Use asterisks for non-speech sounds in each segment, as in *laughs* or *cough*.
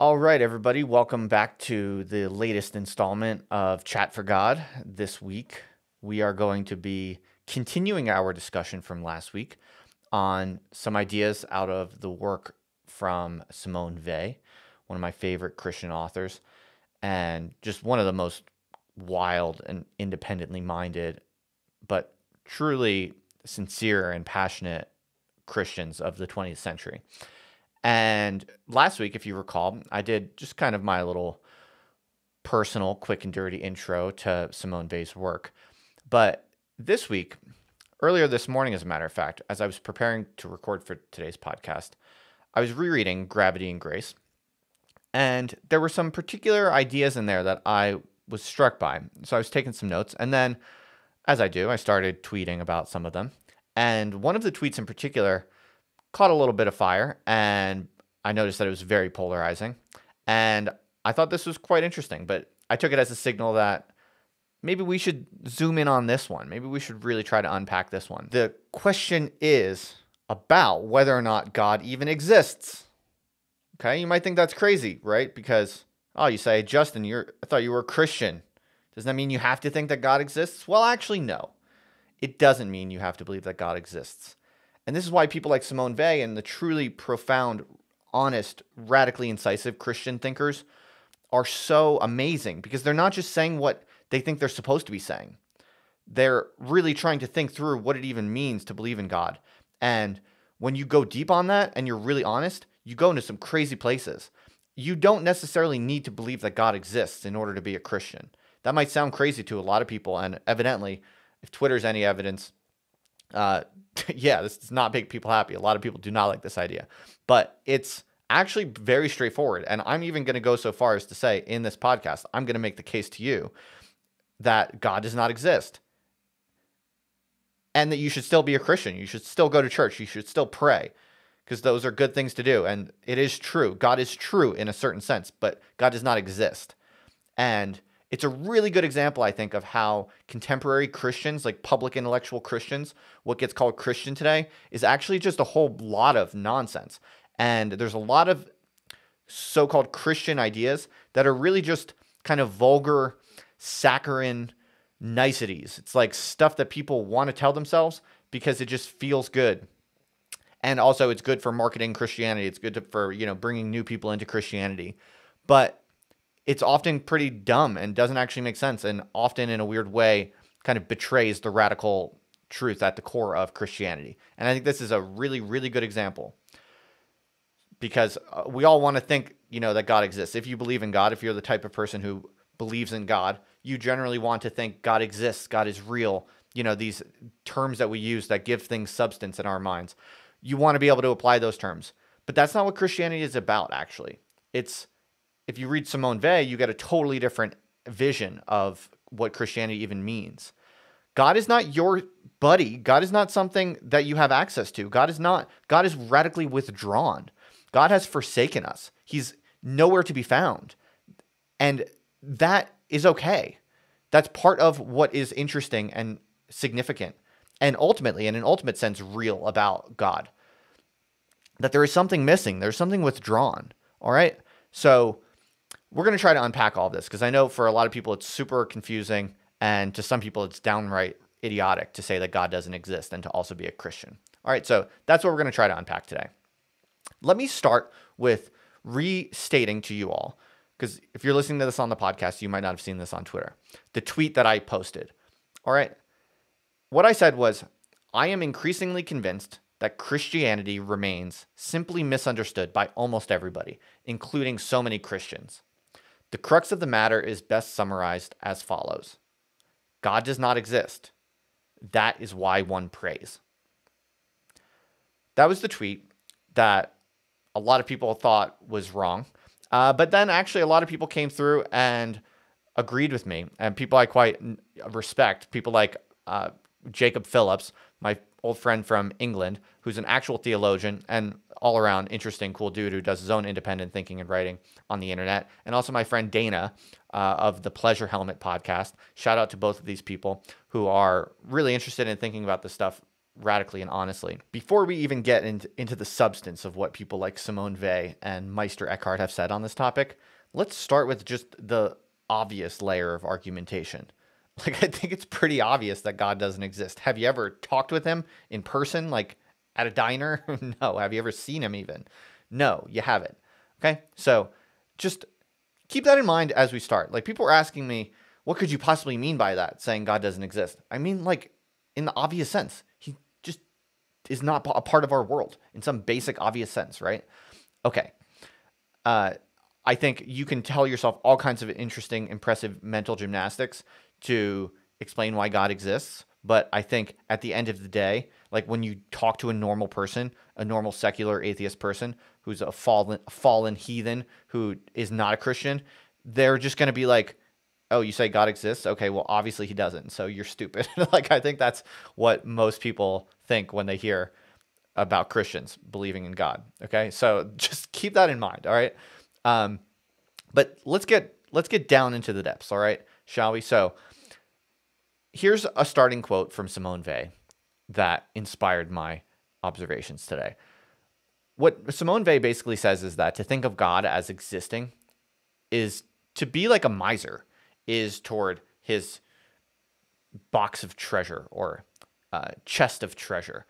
All right, everybody, welcome back to the latest installment of Chat for God. This week, we are going to be continuing our discussion from last week on some ideas out of the work from Simone Weil, one of my favorite Christian authors, and just one of the most wild and independently minded, but truly sincere and passionate Christians of the 20th century. And last week, if you recall, I did just kind of my little personal, quick and dirty intro to Simone Weil's work. But this week, earlier this morning, as a matter of fact, as I was preparing to record for today's podcast, I was rereading Gravity and Grace. And there were some particular ideas in there that I was struck by. So I was taking some notes. And then, as I do, I started tweeting about some of them. And one of the tweets in particular caught a little bit of fire, and I noticed that it was very polarizing. And I thought this was quite interesting, but I took it as a signal that maybe we should zoom in on this one. Maybe we should really try to unpack this one. The question is about whether or not God even exists. Okay, you might think that's crazy, right? Because oh, you say, Justin, you're I thought you were a Christian. Does that mean you have to think that God exists? Well, actually, no. It doesn't mean you have to believe that God exists. And this is why people like Simone Weil and the truly profound, honest, radically incisive Christian thinkers are so amazing because they're not just saying what they think they're supposed to be saying. They're really trying to think through what it even means to believe in God. And when you go deep on that and you're really honest, you go into some crazy places. You don't necessarily need to believe that God exists in order to be a Christian. That might sound crazy to a lot of people. And evidently, if Twitter's any evidence, uh, *laughs* yeah, this does not make people happy. A lot of people do not like this idea, but it's actually very straightforward. And I'm even going to go so far as to say in this podcast, I'm going to make the case to you that God does not exist and that you should still be a Christian. You should still go to church. You should still pray because those are good things to do. And it is true. God is true in a certain sense, but God does not exist. And it's a really good example, I think, of how contemporary Christians, like public intellectual Christians, what gets called Christian today, is actually just a whole lot of nonsense. And there's a lot of so called Christian ideas that are really just kind of vulgar, saccharine niceties. It's like stuff that people want to tell themselves because it just feels good. And also, it's good for marketing Christianity. It's good to, for, you know, bringing new people into Christianity. But it's often pretty dumb and doesn't actually make sense and often in a weird way kind of betrays the radical truth at the core of Christianity. And I think this is a really really good example because uh, we all want to think, you know, that God exists. If you believe in God, if you're the type of person who believes in God, you generally want to think God exists, God is real, you know, these terms that we use that give things substance in our minds. You want to be able to apply those terms. But that's not what Christianity is about actually. It's if you read Simone Weil, you get a totally different vision of what Christianity even means. God is not your buddy. God is not something that you have access to. God is not, God is radically withdrawn. God has forsaken us. He's nowhere to be found. And that is okay. That's part of what is interesting and significant and ultimately, in an ultimate sense, real about God. That there is something missing, there's something withdrawn. All right. So, we're going to try to unpack all of this because I know for a lot of people it's super confusing, and to some people it's downright idiotic to say that God doesn't exist and to also be a Christian. All right, so that's what we're going to try to unpack today. Let me start with restating to you all, because if you're listening to this on the podcast, you might not have seen this on Twitter, the tweet that I posted. All right, what I said was, I am increasingly convinced that Christianity remains simply misunderstood by almost everybody, including so many Christians. The crux of the matter is best summarized as follows God does not exist. That is why one prays. That was the tweet that a lot of people thought was wrong. Uh, but then actually, a lot of people came through and agreed with me, and people I quite respect, people like uh, Jacob Phillips, my old friend from England, who's an actual theologian and all around interesting, cool dude who does his own independent thinking and writing on the internet. And also my friend Dana uh, of the Pleasure Helmet podcast. Shout out to both of these people who are really interested in thinking about this stuff radically and honestly. Before we even get into, into the substance of what people like Simone Weil and Meister Eckhart have said on this topic, let's start with just the obvious layer of argumentation. *laughs* Like, I think it's pretty obvious that God doesn't exist. Have you ever talked with him in person, like at a diner? *laughs* no. Have you ever seen him even? No, you haven't. Okay. So just keep that in mind as we start. Like, people are asking me, what could you possibly mean by that, saying God doesn't exist? I mean, like, in the obvious sense, he just is not a part of our world in some basic, obvious sense, right? Okay. Uh, I think you can tell yourself all kinds of interesting, impressive mental gymnastics to explain why God exists. But I think at the end of the day, like when you talk to a normal person, a normal secular atheist person who's a fallen fallen heathen who is not a Christian, they're just going to be like, "Oh, you say God exists? Okay, well obviously he doesn't. So you're stupid." *laughs* like I think that's what most people think when they hear about Christians believing in God. Okay? So *laughs* just keep that in mind, all right? Um but let's get let's get down into the depths, all right? Shall we? So here's a starting quote from Simone Weil that inspired my observations today. What Simone Weil basically says is that to think of God as existing is to be like a miser, is toward his box of treasure or uh, chest of treasure.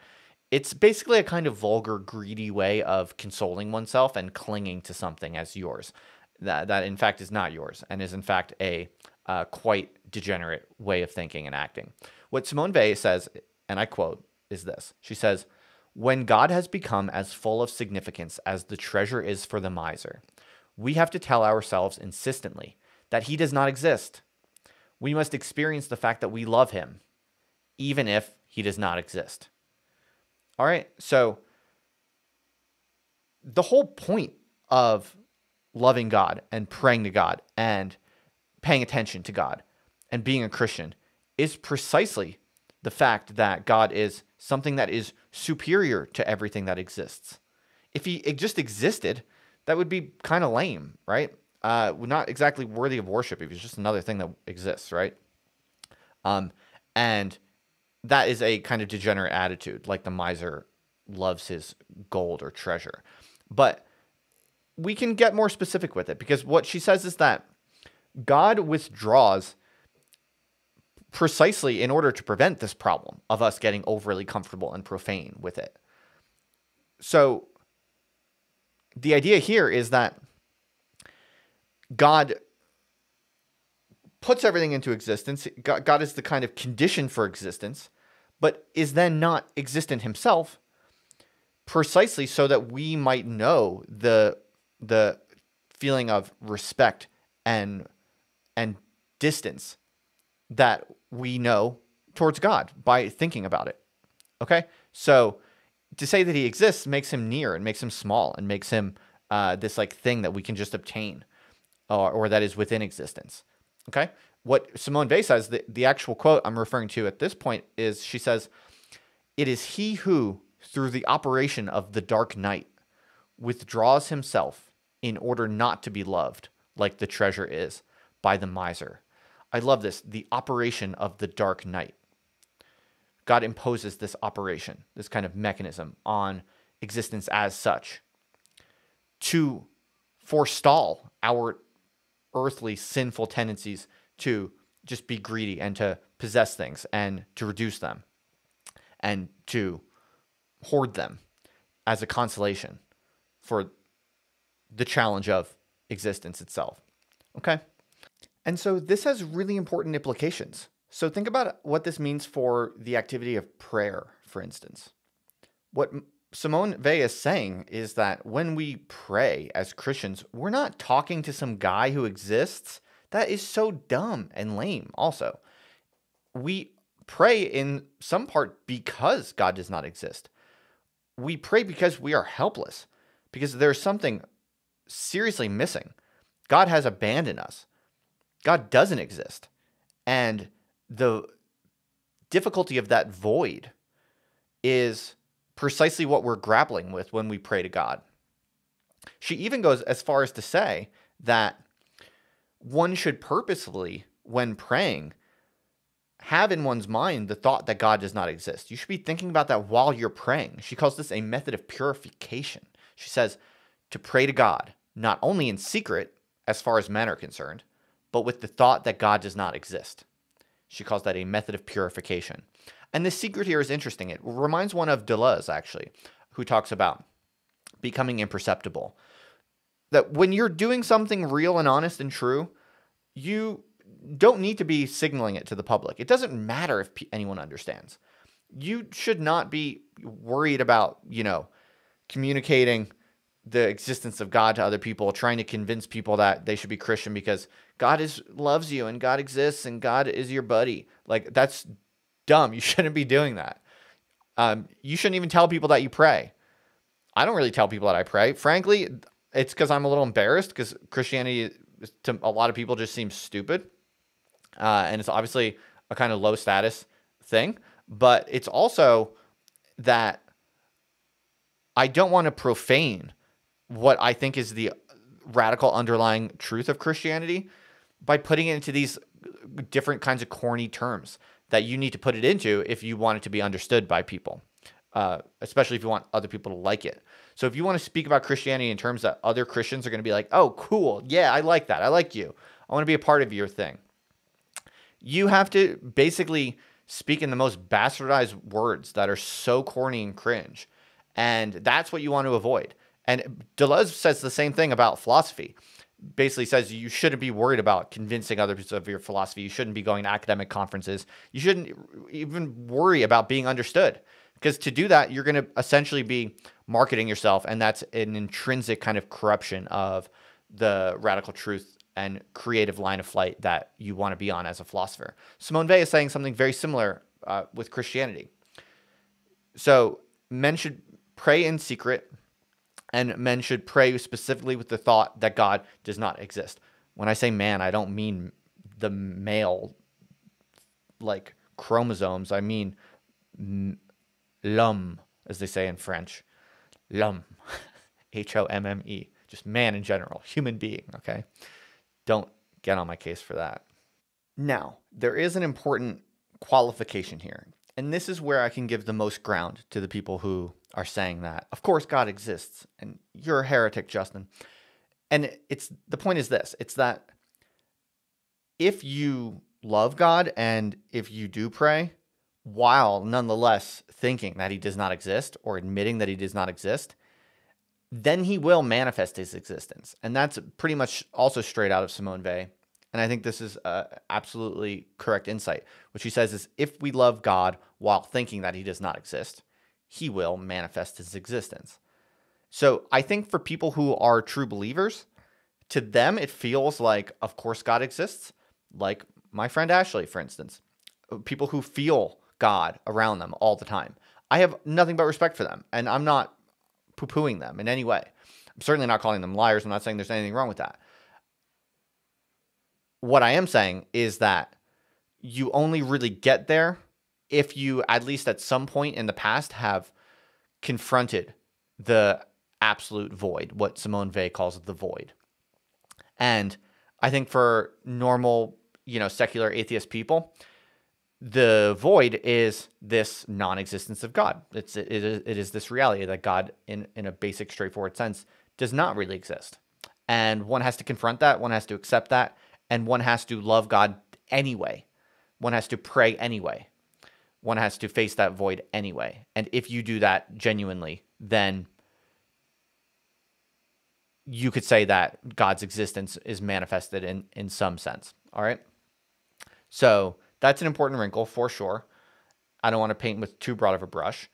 It's basically a kind of vulgar, greedy way of consoling oneself and clinging to something as yours that, that in fact is not yours and is in fact a uh, quite degenerate way of thinking and acting. What Simone Weil says, and I quote, is this She says, When God has become as full of significance as the treasure is for the miser, we have to tell ourselves insistently that he does not exist. We must experience the fact that we love him, even if he does not exist. All right, so the whole point of loving God and praying to God and paying attention to God and being a Christian is precisely the fact that God is something that is superior to everything that exists. If he just existed, that would be kind of lame, right? Uh, not exactly worthy of worship if he's just another thing that exists, right? Um, and that is a kind of degenerate attitude, like the miser loves his gold or treasure. But we can get more specific with it because what she says is that God withdraws precisely in order to prevent this problem of us getting overly comfortable and profane with it. So the idea here is that God puts everything into existence. God, is the kind of condition for existence, but is then not existent himself precisely so that we might know the the feeling of respect and and distance that we know towards God by thinking about it. Okay? So to say that he exists makes him near and makes him small and makes him uh, this like thing that we can just obtain or, or that is within existence. Okay? What Simone Weil says, the, the actual quote I'm referring to at this point is she says, It is he who, through the operation of the dark night, withdraws himself in order not to be loved, like the treasure is, by the miser. I love this the operation of the dark night. God imposes this operation, this kind of mechanism on existence as such to forestall our earthly sinful tendencies to just be greedy and to possess things and to reduce them and to hoard them as a consolation for the challenge of existence itself. Okay? And so this has really important implications. So think about what this means for the activity of prayer, for instance. What Simone Weil is saying is that when we pray as Christians, we're not talking to some guy who exists. That is so dumb and lame, also. We pray in some part because God does not exist. We pray because we are helpless, because there's something seriously missing. God has abandoned us. God doesn't exist. And the difficulty of that void is precisely what we're grappling with when we pray to God. She even goes as far as to say that one should purposefully, when praying, have in one's mind the thought that God does not exist. You should be thinking about that while you're praying. She calls this a method of purification. She says to pray to God, not only in secret, as far as men are concerned, but with the thought that God does not exist. She calls that a method of purification. And the secret here is interesting. It reminds one of Deleuze, actually, who talks about becoming imperceptible. That when you're doing something real and honest and true, you don't need to be signaling it to the public. It doesn't matter if anyone understands. You should not be worried about, you know, communicating the existence of God to other people, trying to convince people that they should be Christian because God is loves you and God exists and God is your buddy. Like that's dumb. *laughs* You shouldn't be doing that. Um, you shouldn't even tell people that you pray. I don't really tell people that I pray. Frankly, it's because I'm a little embarrassed because Christianity to a lot of people just seems stupid. Uh, and it's obviously a kind of low status thing, but it's also that I don't want to profane what I think is the radical underlying truth of Christianity by putting it into these different kinds of corny terms that you need to put it into if you want it to be understood by people, uh, especially if you want other people to like it. So if you want to speak about Christianity in terms that other Christians are going to be like, oh, cool. Yeah, I like that. I like you. I want to be a part of your thing. You have to basically speak in the most bastardized words that are so corny and cringe. And that's what you want to avoid. And Deleuze says the same thing about philosophy. Basically says you shouldn't be worried about convincing others of your philosophy. You shouldn't be going to academic conferences. You shouldn't even worry about being understood. Because to do that, you're going to essentially be marketing yourself, and that's an intrinsic kind of corruption of the radical truth and creative line of flight that you want to be on as a philosopher. Simone Weil is saying something very similar uh, with Christianity. So men should pray in secret, and men should pray specifically with the thought that God does not exist. When I say man, I don't mean the male like chromosomes. I mean l'homme, as they say in French. L'homme. *laughs* H O M M E. Just man in general, human being, okay? Don't get on my case for that. Now, there is an important qualification here. And this is where I can give the most ground to the people who are saying that. Of course, God exists, and you're a heretic, Justin. And it's the point is this it's that if you love God and if you do pray, while nonetheless thinking that he does not exist or admitting that he does not exist, then he will manifest his existence. And that's pretty much also straight out of Simone Weil. And I think this is uh, absolutely correct insight. What she says is if we love God while thinking that he does not exist, he will manifest his existence. So I think for people who are true believers, to them, it feels like, of course, God exists. Like my friend Ashley, for instance, people who feel God around them all the time. I have nothing but respect for them, and I'm not poo pooing them in any way. I'm certainly not calling them liars. I'm not saying there's anything wrong with that. What I am saying is that you only really get there if you, at least at some point in the past, have confronted the absolute void, what Simone Weil calls the void. And I think for normal, you know, secular atheist people, the void is this non-existence of God. It's it is, it is this reality that God, in in a basic, straightforward sense, does not really exist, and one has to confront that. One has to accept that, and one has to love God anyway. One has to pray anyway. One has to face that void anyway. And if you do that genuinely, then you could say that God's existence is manifested in in some sense. All right. So that's an important wrinkle for sure. I don't want to paint with too broad of a brush.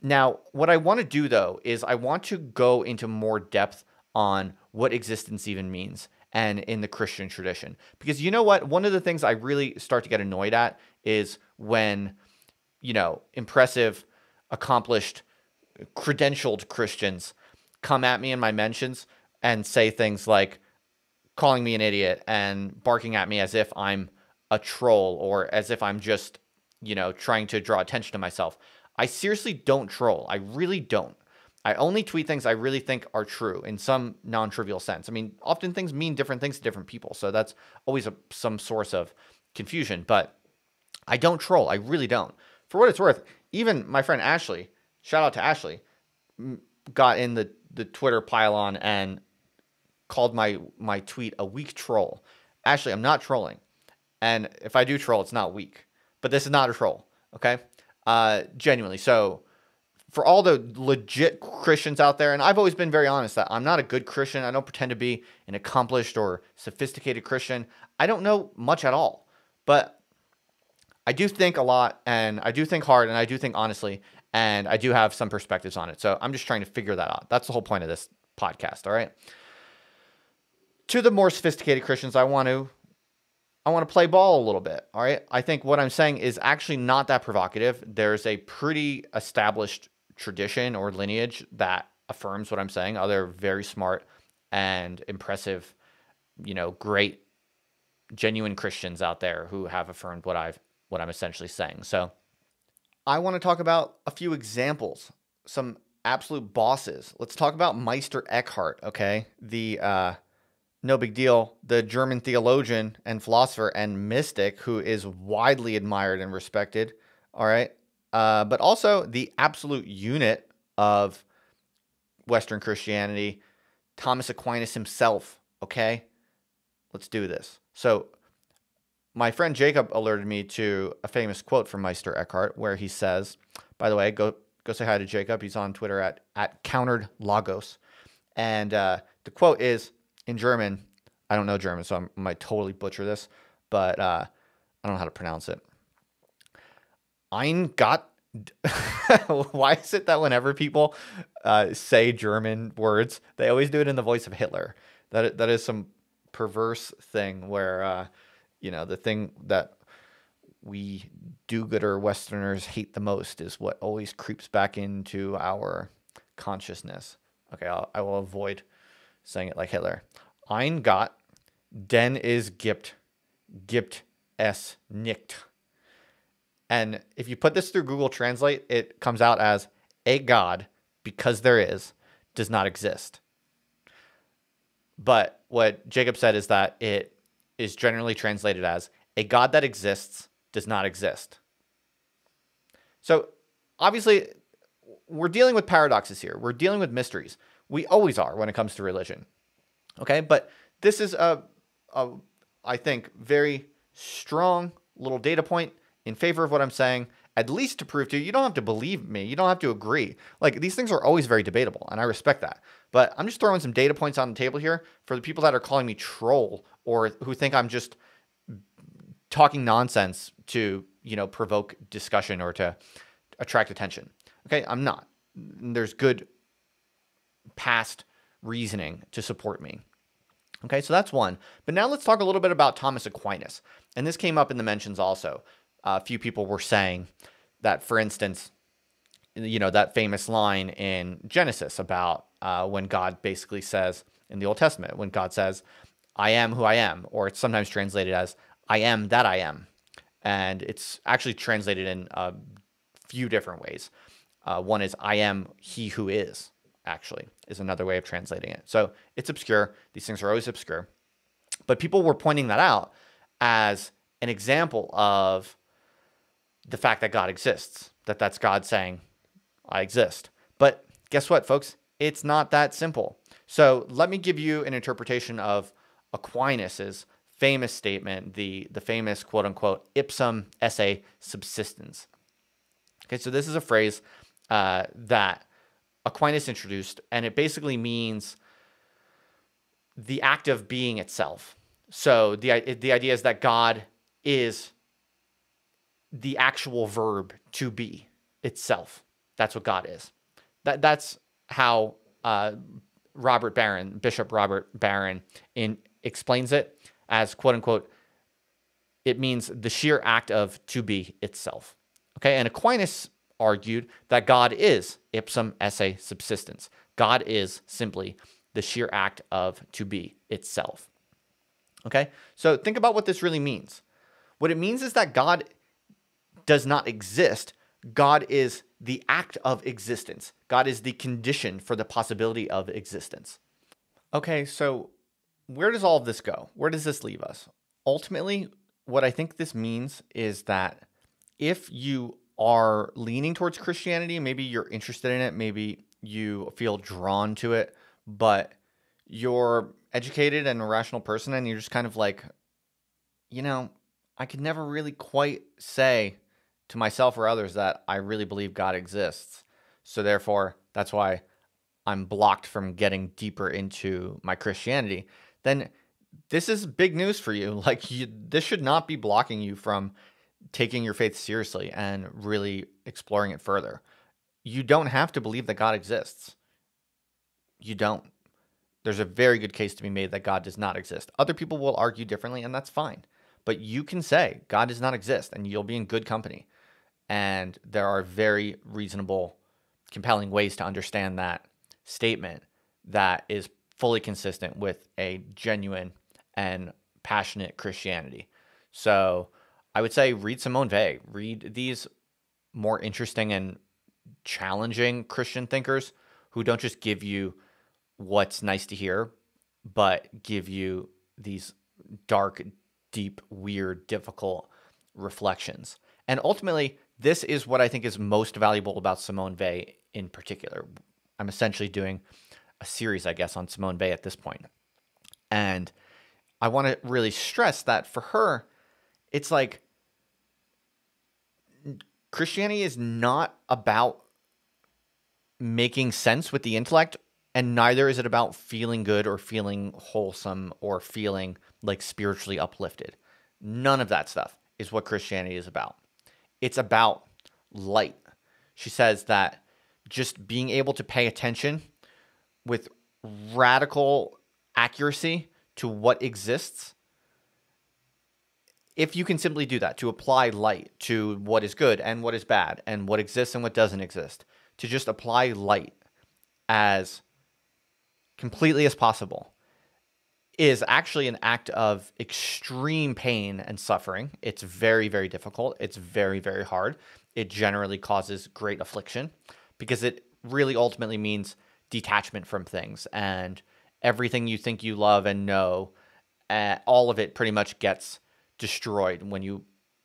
Now, what I want to do though is I want to go into more depth on what existence even means and in the Christian tradition. Because you know what? One of the things I really start to get annoyed at is when, you know, impressive, accomplished, credentialed Christians come at me in my mentions and say things like calling me an idiot and barking at me as if I'm a troll or as if I'm just, you know, trying to draw attention to myself. I seriously don't troll. I really don't. I only tweet things I really think are true in some non trivial sense. I mean, often things mean different things to different people. So that's always a, some source of confusion. But I don't troll. I really don't. For what it's worth, even my friend Ashley, shout out to Ashley, got in the, the Twitter pylon and called my my tweet a weak troll. Ashley, I'm not trolling. And if I do troll, it's not weak. But this is not a troll. Okay. Uh, genuinely. So for all the legit Christians out there, and I've always been very honest that I'm not a good Christian. I don't pretend to be an accomplished or sophisticated Christian. I don't know much at all. But I do think a lot and I do think hard and I do think honestly and I do have some perspectives on it. So I'm just trying to figure that out. That's the whole point of this podcast, all right? To the more sophisticated Christians, I want to I want to play ball a little bit. All right. I think what I'm saying is actually not that provocative. There's a pretty established tradition or lineage that affirms what I'm saying. Oh, Other very smart and impressive, you know, great, genuine Christians out there who have affirmed what I've what I'm essentially saying. So I want to talk about a few examples, some absolute bosses. Let's talk about Meister Eckhart, okay? The uh no big deal. The German theologian and philosopher and mystic who is widely admired and respected. All right. Uh, but also the absolute unit of Western Christianity, Thomas Aquinas himself. Okay. Let's do this. So, my friend Jacob alerted me to a famous quote from Meister Eckhart where he says, by the way, go go say hi to Jacob. He's on Twitter at, at countered logos. And uh, the quote is, in German. I don't know German, so I might totally butcher this, but uh, I don't know how to pronounce it. Ein Gott. *laughs* Why is it that whenever people uh, say German words, they always do it in the voice of Hitler? That that is some perverse thing where uh, you know the thing that we do-gooder Westerners hate the most is what always creeps back into our consciousness. Okay, I'll, I will avoid saying it like Hitler. Ein Gott, den is gibt, gibt es nicht. And if you put this through Google Translate, it comes out as a God, because there is, does not exist. But what Jacob said is that it is generally translated as a God that exists does not exist. So obviously, we're dealing with paradoxes here. We're dealing with mysteries. We always are when it comes to religion. Okay, but this is a, a I think, very strong little data point in favor of what I'm saying, at least to prove to you, you don't have to believe me. You don't have to agree. Like these things are always very debatable, and I respect that. But I'm just throwing some data points on the table here for the people that are calling me troll or who think I'm just talking nonsense to, you know, provoke discussion or to attract attention. Okay, I'm not. There's good past reasoning to support me. Okay, so that's one. But now let's talk a little bit about Thomas Aquinas. And this came up in the mentions also. A few people were saying that, for instance, you know, that famous line in Genesis about uh, when God basically says in the Old Testament, when God says, I am who I am, or it's sometimes translated as, I am that I am. And it's actually translated in a few different ways. Uh, one is, I am he who is actually, is another way of translating it. So it's obscure. These things are always obscure. But people were pointing that out as an example of the fact that God exists, that that's God saying, I exist. But guess what, folks? It's not that simple. So let me give you an interpretation of Aquinas's famous statement, the, the famous quote unquote ipsum esse subsistens. Okay, so this is a phrase uh, that Aquinas introduced, and it basically means the act of being itself. So the the idea is that God is the actual verb to be itself. That's what God is. That that's how uh, Robert Barron, Bishop Robert Barron, in explains it as quote unquote. It means the sheer act of to be itself. Okay, and Aquinas argued that God is ipsum esse subsistens. God is simply the sheer act of to be itself. Okay? So think about what this really means. What it means is that God does not exist. God is the act of existence. God is the condition for the possibility of existence. Okay, so where does all of this go? Where does this leave us? Ultimately, what I think this means is that if you are leaning towards Christianity, maybe you're interested in it, maybe you feel drawn to it, but you're educated and a rational person and you're just kind of like, you know, I could never really quite say to myself or others that I really believe God exists. So therefore, that's why I'm blocked from getting deeper into my Christianity. Then this is big news for you. *laughs* Like you, this should not be blocking you from taking your faith seriously and really exploring it further. You don't have to believe that God exists. You don't. There's a very good case to be made that God does not exist. Other people will argue differently, and that's fine. But you can say God does not exist, and you'll be in good company. And there are very reasonable, compelling ways to understand that statement that is fully consistent with a genuine and passionate Christianity. So I would say read Simone Weil, read these more interesting and challenging Christian thinkers who don't just give you what's nice to hear, but give you these dark, deep, weird, difficult reflections. And ultimately, this is what I think is most valuable about Simone Weil in particular. I'm essentially doing a series, I guess, on Simone Weil at this point. And I want to really stress that for her, it's like Christianity is not about making sense with the intellect, and neither is it about feeling good or feeling wholesome or feeling like spiritually uplifted. None of that stuff is what Christianity is about. It's about light. She says that just being able to pay attention with radical accuracy to what exists if you can simply do that to apply light to what is good and what is bad and what exists and what doesn't exist to just apply light as completely as possible is actually an act of extreme pain and suffering. It's very, very difficult. It's very, very hard. It generally causes great affliction because it really ultimately means detachment from things and everything you think you love and know, uh, all of it pretty much gets destroyed when you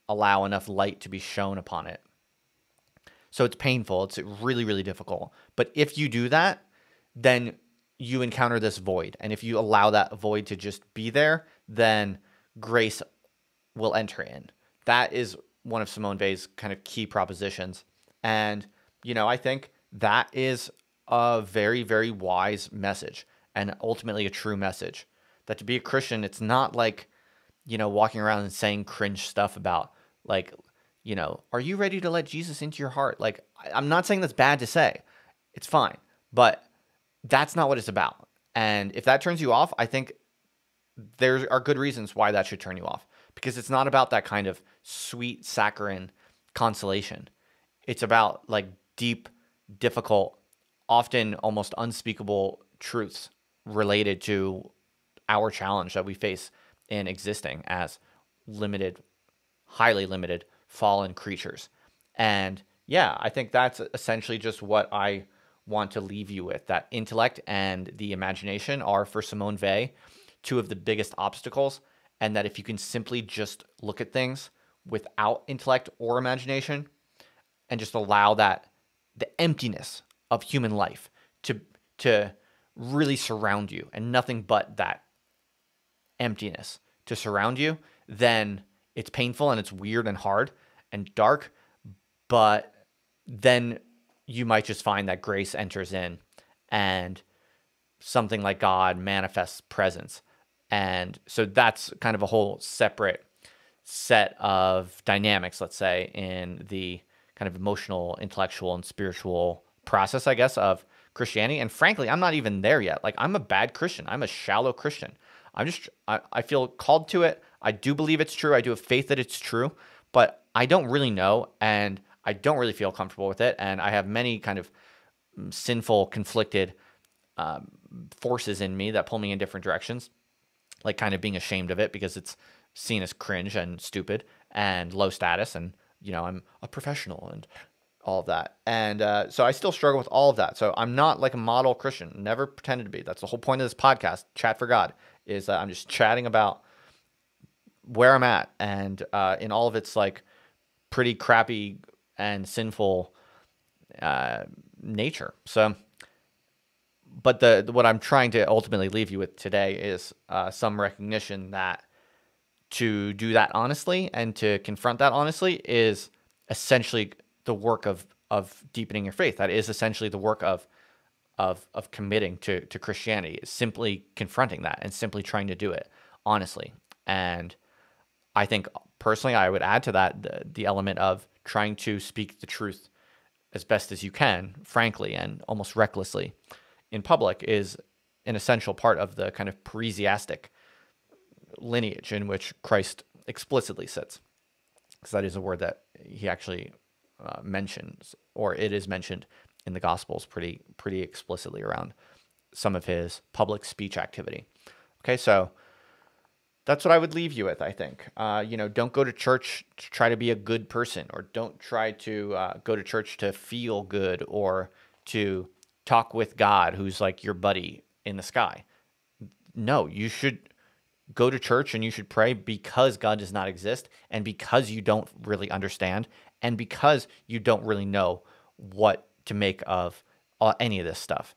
allow enough light to be shown upon it. So it's painful. It's really, really difficult. But if you do that, then you encounter this void. And if you allow that void to just be there, then grace will enter in. That is one of Simone Weil's kind of key propositions. And, you know, I think that is a very, very wise message and ultimately a true message. That to be a Christian, it's not like, you know, walking around and saying cringe stuff about, like, you know, are you ready to let Jesus into your heart? Like, I'm not saying that's bad to say, it's fine, but that's not what it's about. And if that turns you off, I think there are good reasons why that should turn you off because it's not about that kind of sweet saccharine consolation. It's about like deep, difficult, often almost unspeakable truths related to our challenge that we face in existing as limited, highly limited, fallen creatures. And yeah, I think that's essentially just what I want to leave you with. That intellect and the imagination are for Simone Weil two of the biggest obstacles. And that if you can simply just look at things without intellect or imagination and just allow that the emptiness of human life to to really surround you and nothing but that emptiness to surround you, then it's painful and it's weird and hard and dark, but then you might just find that grace enters in and something like God manifests presence. And so that's kind of a whole separate set of dynamics, let's say, in the kind of emotional, intellectual, and spiritual process, I guess, of Christianity. And frankly, I'm not even there yet. Like, I'm a bad Christian. I'm a shallow Christian. I'm just, I, I feel called to it. I do believe it's true. I do have faith that it's true, but I don't really know. And I don't really feel comfortable with it. And I have many kind of mm, sinful, conflicted um, forces in me that pull me in different directions, like kind of being ashamed of it because it's seen as cringe and stupid and low status. And, you know, I'm a professional and all of that. And uh, so I still struggle with all of that. So I'm not like a model Christian, never pretended to be. That's the whole point of this podcast, Chat for God, is that I'm just chatting about where I'm at and uh, in all of its like pretty crappy and sinful uh, nature. So, but the what I'm trying to ultimately leave you with today is uh, some recognition that to do that honestly and to confront that honestly is essentially the work of of deepening your faith. That is essentially the work of of of committing to to Christianity. Is simply confronting that and simply trying to do it honestly. And I think personally, I would add to that the, the element of trying to speak the truth as best as you can, frankly, and almost recklessly in public is an essential part of the kind of parrhesiastic lineage in which Christ explicitly sits. Because that is a word that he actually uh, mentions, or it is mentioned in the Gospels pretty pretty explicitly around some of his public speech activity. Okay, so that's what I would leave you with. I think, uh, you know, don't go to church to try to be a good person, or don't try to uh, go to church to feel good, or to talk with God, who's like your buddy in the sky. No, you should go to church and you should pray because God does not exist, and because you don't really understand, and because you don't really know what to make of uh, any of this stuff.